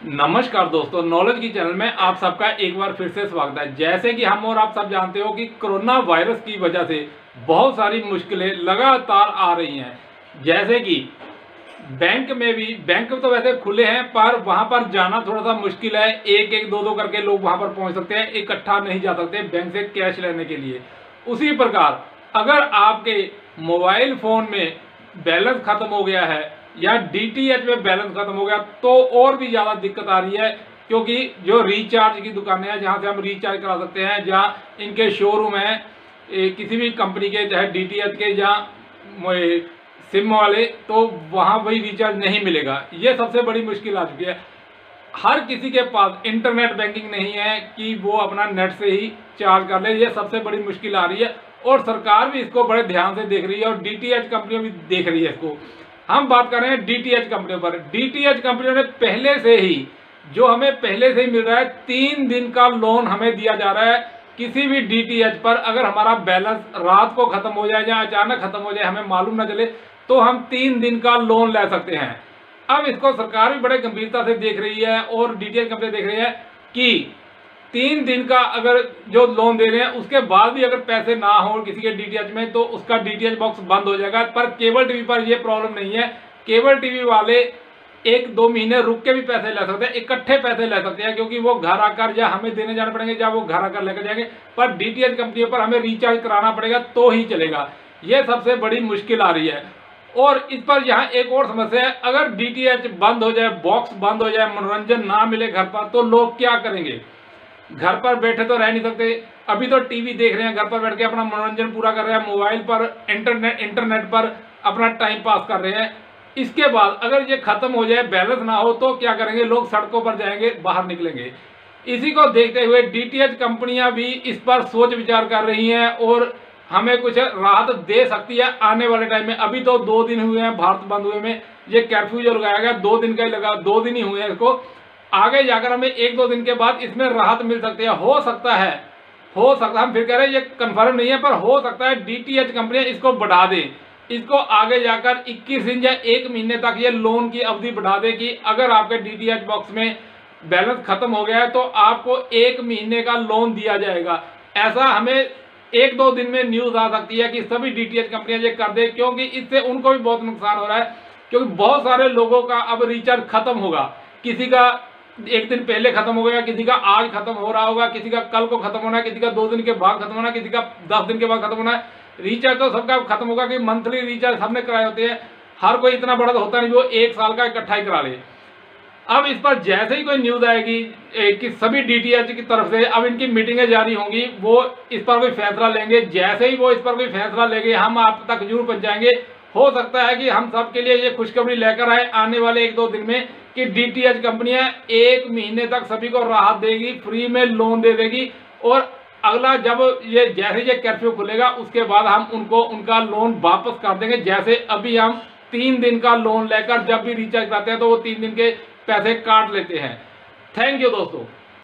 नमस्कार दोस्तों नॉलेज की चैनल में आप सबका एक बार फिर से स्वागत है। जैसे कि हम और आप सब जानते हो कि कोरोना वायरस की वजह से बहुत सारी मुश्किलें लगातार आ रही हैं। जैसे कि बैंक में भी, बैंक तो वैसे खुले हैं, पर वहाँ पर जाना थोड़ा सा मुश्किल है। एक एक दो दो करके लोग वहाँ पर पहुँच सकते हैं, इकट्ठा नहीं जा सकते बैंक से कैश लेने के लिए। उसी प्रकार, अगर आपके मोबाइल फ़ोन में बैलेंस खत्म हो गया है या डीटीएच में बैलेंस खत्म हो गया तो और भी ज़्यादा दिक्कत आ रही है, क्योंकि जो रिचार्ज की दुकानें हैं, जहाँ से हम रिचार्ज करा सकते हैं, जहाँ इनके शोरूम हैं किसी भी कंपनी के, चाहे डीटीएच के या सिम वाले तो वहाँ वही रिचार्ज नहीं मिलेगा। ये सबसे बड़ी मुश्किल आ चुकी है। हर किसी के पास इंटरनेट बैंकिंग नहीं है कि वो अपना नेट से ही चार्ज कर ले, ये सबसे बड़ी मुश्किल आ रही है, और सरकार भी इसको बड़े ध्यान से देख रही है, और डीटीएच कंपनियाँ भी देख रही है इसको। हम बात कर रहे हैं डीटीएच कंपनियों पर डीटीएच कंपनियों ने पहले से ही, जो हमें पहले से ही मिल रहा है, तीन दिन का लोन हमें दिया जा रहा है किसी भी डीटीएच पर। अगर हमारा बैलेंस रात को खत्म हो जाए या अचानक खत्म हो जाए, हमें मालूम ना चले तो हम तीन दिन का लोन ले सकते हैं। अब इसको सरकार भी बड़े गंभीरता से देख रही है और डीटीएच कंपनी देख रही है कि तीन दिन का अगर जो लोन दे रहे हैं, उसके बाद भी अगर पैसे ना हो किसी के डीटीएच में तो उसका डीटीएच बॉक्स बंद हो जाएगा। पर केबल टीवी पर यह प्रॉब्लम नहीं है। केबल टीवी वाले एक दो महीने रुक के भी पैसे ले सकते हैं, इकट्ठे पैसे ले सकते हैं, क्योंकि वो घर आकर या हमें देने जाने पड़ेंगे या वो घर आकर लेकर जाएँगे। पर डीटीएच कंपनियों पर हमें रिचार्ज कराना पड़ेगा तो ही चलेगा। ये सबसे बड़ी मुश्किल आ रही है। और इस पर यहाँ एक और समस्या है। अगर डीटीएच बंद हो जाए बॉक्स बंद हो जाए, मनोरंजन ना मिले घर पर तो लोग क्या करेंगे? घर पर बैठे तो रह नहीं सकते। अभी तो टीवी देख रहे हैं, घर पर बैठ के अपना मनोरंजन पूरा कर रहे हैं मोबाइल पर इंटरनेट इंटरनेट पर अपना टाइम पास कर रहे हैं। इसके बाद अगर ये खत्म हो जाए बैलेंस ना हो तो क्या करेंगे? लोग सड़कों पर जाएँगे, बाहर निकलेंगे। इसी को देखते हुए डीटीएच कंपनियाँ भी इस पर सोच विचार कर रही हैं और हमें कुछ राहत दे सकती है आने वाले टाइम में। अभी तो दो दिन हुए हैं, भारत बंद हुए में। ये कर्फ्यू जो लगाया गया, दो दिन का ही लगा, दो दिन ही हुए हैं इसको। आगे जाकर हमें एक दो दिन के बाद इसमें राहत मिल सकती है। हो सकता है, हो सकता हम फिर कह रहे हैं, ये कंफर्म नहीं है, पर हो सकता है डीटीएच कंपनियाँ इसको बढ़ा दें। इसको आगे जाकर 21 दिन या एक महीने तक ये लोन की अवधि बढ़ा दें कि अगर आपके डीटीएच बॉक्स में बैलेंस खत्म हो गया है तो आपको एक महीने का लोन दिया जाएगा। ऐसा हमें एक दो दिन में न्यूज़ आ सकती है कि सभी डीटीएच कंपनियाँ ये कर दे, क्योंकि इससे उनको भी बहुत नुकसान हो रहा है, क्योंकि बहुत सारे लोगों का अब रिचार्ज खत्म होगा। किसी का एक दिन पहले खत्म हो गया, किसी का आज खत्म हो रहा होगा, किसी का कल को खत्म होना है, किसी का दो दिन के बाद खत्म होना है, किसी का दस दिन के बाद खत्म होना है। रिचार्ज तो सबका खत्म होगा कि मंथली रिचार्ज सबने कराए होते हैं। हर कोई इतना बड़ा तो होता नहीं, वो एक साल का इकट्ठा ही करा ले। अब इस पर जैसे ही कोई न्यूज़ आएगी कि सभी डीटीएच की तरफ़ से अब इनकी मीटिंगें जारी होंगी, वो इस पर कोई फैसला लेंगे। जैसे ही वो इस पर कोई फैसला लेंगे, हम आप तक ज़रूर पहुंचाएँगे। हो सकता है कि हम सब के लिए ये खुशखबरी लेकर आए, आने वाले एक दो दिन में। कि डीटीएच कंपनियाँ एक महीने तक सभी को राहत देगी, फ्री में लोन दे देगी और अगला जब ये जैसे ये कर्फ्यू खुलेगा, उसके बाद हम उनको, उनका लोन वापस कर देंगे। जैसे अभी हम तीन दिन का लोन लेकर जब भी रिचार्ज कराते हैं तो वो तीन दिन के पैसे काट लेते हैं। थैंक यू दोस्तों।